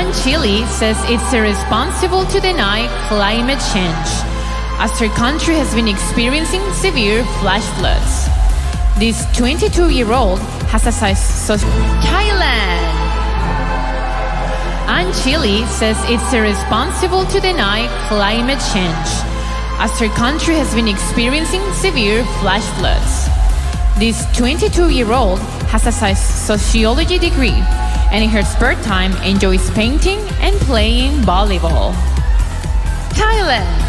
And Chile says it's irresponsible to deny climate change, as her country has been experiencing severe flash floods. This 22 year old has a so Thailand. Anchilee says it's irresponsible to deny climate change, as her country has been experiencing severe flash floods. This 22 year old has a sociology degree and in her spare time enjoys painting and playing volleyball. Thailand